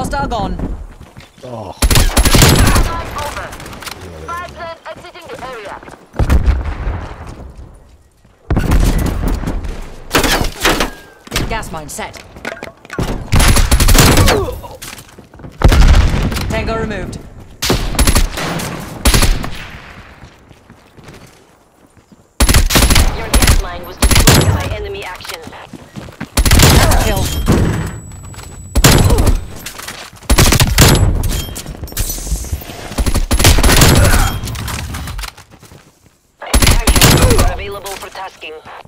Hostile gone. Oh, Time over. Spy plane exiting the area. Gas mine set. Tango removed. Your gas mine was destroyed by enemy action. Available for tasking.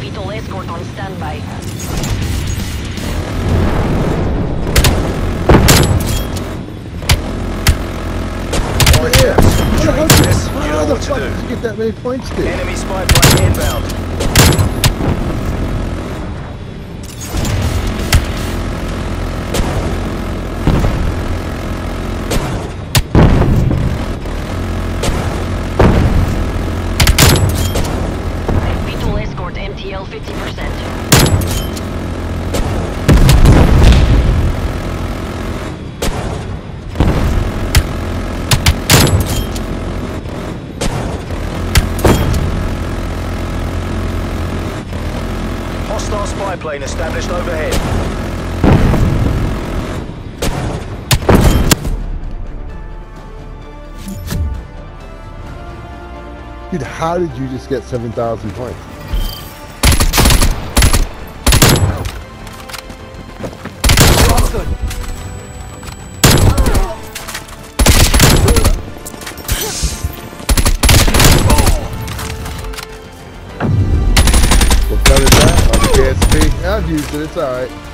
Beetle escort on standby. oh yeah. Drink How the fuck did you get that many points, dude? Enemy spy plane inbound. Spy plane established overhead. Dude, how did you just get 7,000 points? I've used it, it's alright.